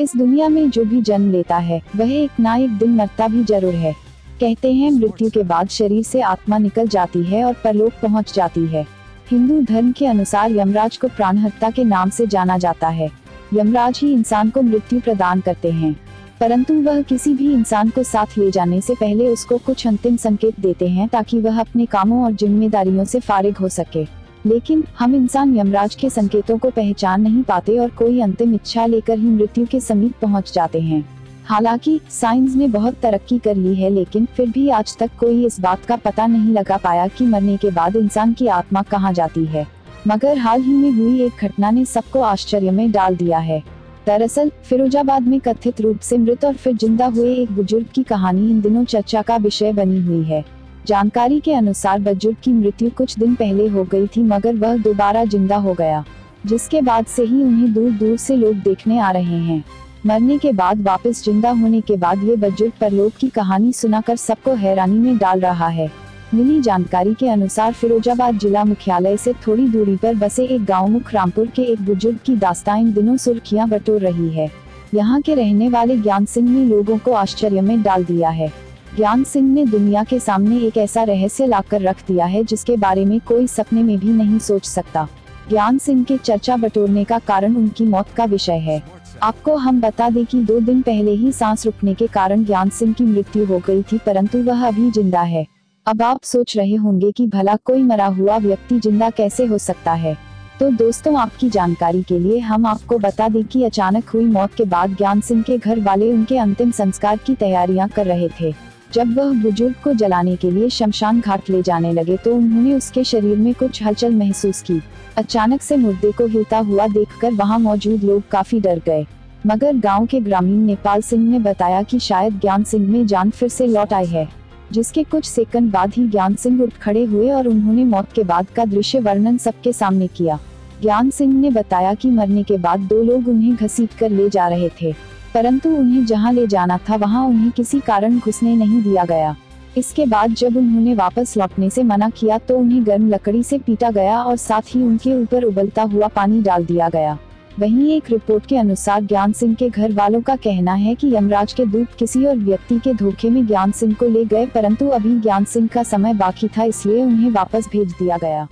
इस दुनिया में जो भी जन्म लेता है, वह एक ना एक दिन मरता भी ज़रूर है। कहते हैं, मृत्यु के बाद शरीर से आत्मा निकल जाती है और परलोक पहुँच जाती है। हिंदू धर्म के अनुसार यमराज को प्राणहत्ता के नाम से जाना जाता है। यमराज ही इंसान को मृत्यु प्रदान करते हैं। परंतु वह किसी भी इंसान को साथ ले जाने से पहले उसको कुछ अंतिम संकेत देते हैं ताकि वह अपने कामों और जिम्मेदारियों से फारिग हो सके। लेकिन, हम इंसान यमराज के संकेतों को पहचान नहीं पाते और कोई अंतिम इच्छा लेकर ही मृत्यु के समीप पहुँच जाते हैं। हालाँकि, साइंस ने बहुत तरक्की कर ली है लेकिन, फिर भी आज तक कोई इस बात का पता नहीं लगा पाया कि मरने के बाद इंसान की आत्मा कहाँ जाती है। मगर हाल ही में हुई एक घटना ने सबको आश्चर्य में डाल दिया है। दरअसल, फिरोजाबाद में कथित रूप से मृत और फिर ज़िंदा हुए एक बुज़ुर्ग की कहानी इन दिनों चर्चा का विषय बनी हुई है। जानकारी के अनुसार बुज़ुर्ग की मृत्यु कुछ दिन पहले हो गई थी, मगर वह दोबारा ज़िंदा हो गया, जिसके बाद से ही उन्हें दूर दूर से लोग देखने आ रहे हैं। मरने के बाद वापस ज़िंदा होने के बाद ये बुज़ुर्ग परलोक की कहानी सुनाकर सबको हैरानी में डाल रहा है। मिली जानकारी के अनुसार फिरोजाबाद जिला मुख्यालय से थोड़ी दूरी पर बसे एक गाँव मुख रामपुर के एक बुज़ुर्ग की दास्तां इन दिनों सुर्खियाँ बटोर रही है। यहाँ के रहने वाले ज्ञान सिंह ने लोगों को आश्चर्य में डाल दिया है। ज्ञान सिंह ने दुनिया के सामने एक ऐसा रहस्य लाकर रख दिया है जिसके बारे में कोई सपने में भी नहीं सोच सकता। ज्ञान सिंह के चर्चा बटोरने का कारण उनकी मौत का विषय है। आपको हम बता दें कि दो दिन पहले ही सांस रुकने के कारण ज्ञान सिंह की मृत्यु हो गई थी, परंतु वह अभी ज़िंदा है। अब आप सोच रहे होंगे कि भला कोई मरा हुआ व्यक्ति ज़िंदा कैसे हो सकता है। तो दोस्तों, आपकी जानकारी के लिए हम आपको बता दें कि अचानक हुई मौत के बाद ज्ञान सिंह के घर वाले उनके अंतिम संस्कार की तैयारियाँ कर रहे थे। जब वह बुज़ुर्ग को जलाने के लिए शमशान घाट ले जाने लगे तो उन्होंने उसके शरीर में कुछ हलचल महसूस की। अचानक से मुर्दे को हिलता हुआ देखकर वहाँ मौजूद लोग काफ़ी डर गए। मगर गाँव के ग्रामीण नेपाल सिंह ने बताया कि शायद ज्ञान सिंह में जान फिर से लौट आई है, जिसके कुछ सेकंड बाद ही ज्ञान सिंह उठ खड़े हुए और उन्होंने मौत के बाद का दृश्य वर्णन सबके सामने किया। ज्ञान सिंह ने बताया कि मरने के बाद दो लोग उन्हें घसीट कर ले जा रहे थे। परंतु उन्हें जहाँ ले जाना था वहाँ उन्हें किसी कारण घुसने नहीं दिया गया। इसके बाद जब उन्होंने वापस लौटने से मना किया तो उन्हें गर्म लकड़ी से पीटा गया और साथ ही उनके ऊपर उबलता हुआ पानी डाल दिया गया। वहीं एक रिपोर्ट के अनुसार ज्ञान सिंह के घर वालों का कहना है कि यमराज के दूत किसी और व्यक्ति के धोखे में ज्ञान सिंह को ले गए, परंतु अभी ज्ञान सिंह का समय बाकी था इसलिए उन्हें वापस भेज दिया गया।